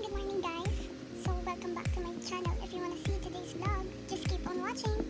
good morning guys. So welcome back to my channel. If you want to see today's vlog, just keep on watching.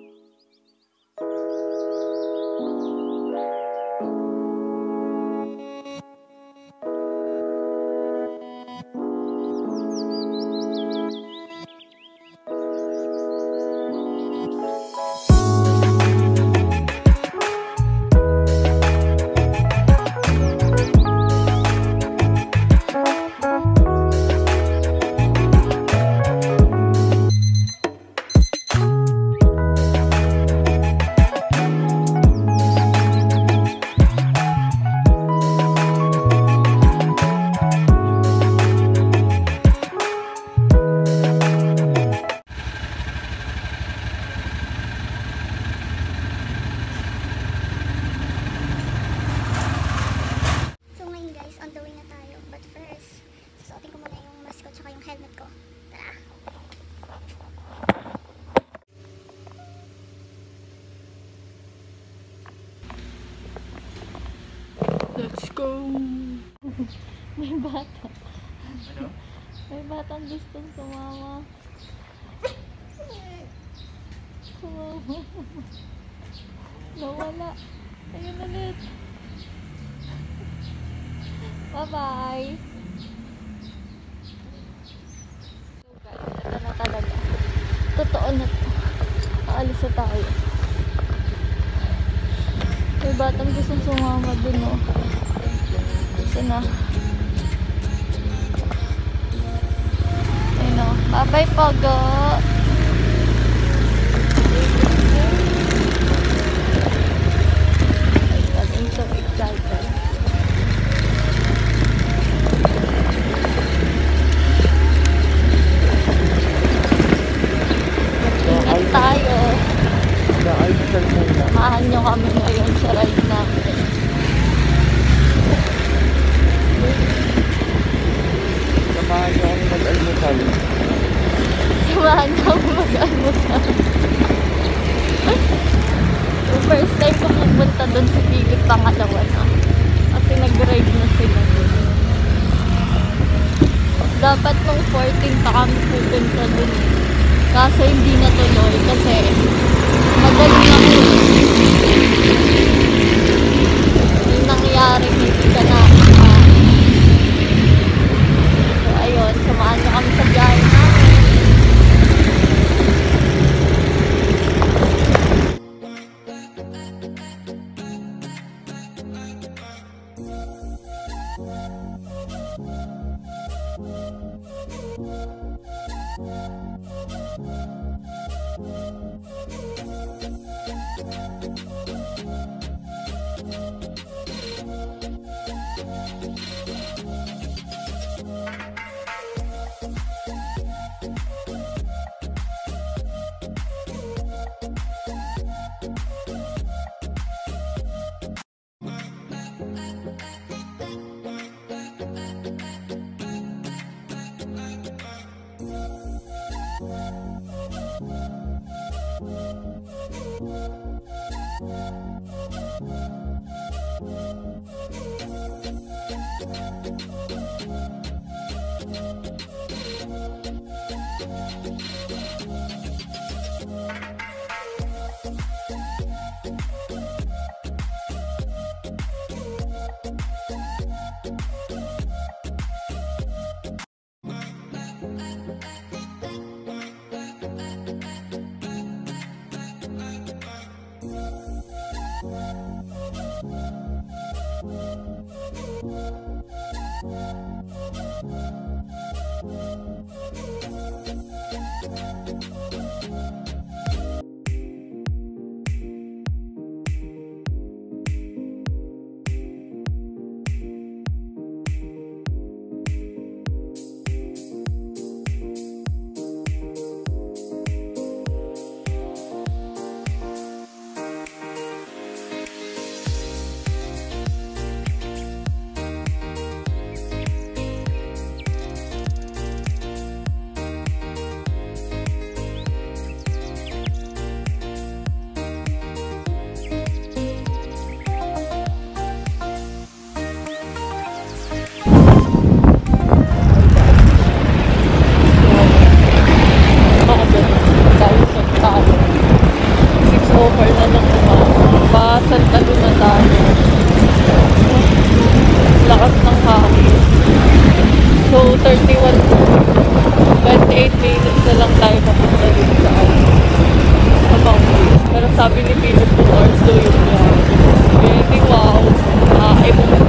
Let's go! May bata. May batang gustong sumama. Sumama. Nawala. Ayun ulit. Bye-bye! So guys, ito na talaga. Totoo na to. Aalis na tayo. May batang gustong sumama dun, oh. Isa na. Ayun, oh. Bye-bye, Pogo! I'm so excited. Ingat tayo. Samahan nyo kami ngayon sa ride namin. Samahan niyo kami mag-almusal. Nyo kami mag-almusal. First time ko pumunta doon sa Philip, pangalawa na. Kasi nag-ride na sila doon. Dapat nung 14 pa kami pupunta doon. Kaso hindi natuloy kasi magaling na also yung uh, building wow uh, ibang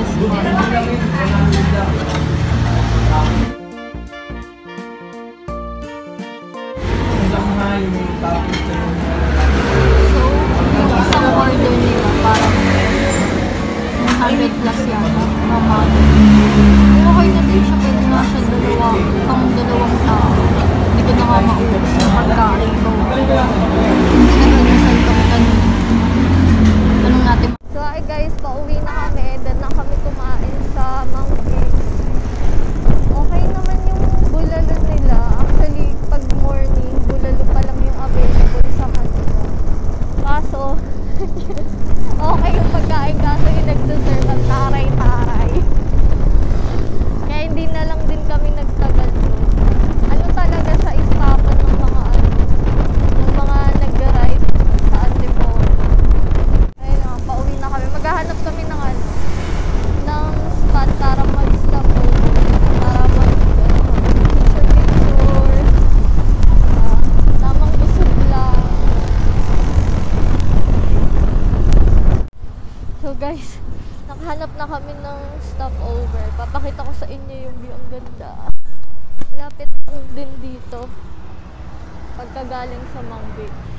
So, isang order nila parang 100 plus yata. Mama. Okay na din siya, pwede nga siya dalawa, pang dalawang tao. Hindi ko na nga maubos yung pagkain ko. Sinagalisan kami kanina. Tanong natin. So, hi guys, pauwi na kami. Doon na kami kumain sa Mang Pigs. Okay naman yung bulalo nila. Actually, pag morning, bulalo pa lang yung available sa kanila. Kaso, okay yung pagkain kaso yung nagsaserve ang taray-taray. Kaya hindi na lang din kami nagtagal doon. Ano talaga sa istapan ng mga ano, ng mga nag-ride sa Antipolo. Ayun na, pauwi na kami. Maghahanap kami ng ano, ng spot para mag-stop over. Para mag, ano, picture-picture. Ah, tamang busog lang. So guys, nakahanap na kami ng stopover. Papakita ko sa inyo yung view. Ang ganda. Malapit din dito. Pagkagaling sa Mangbig.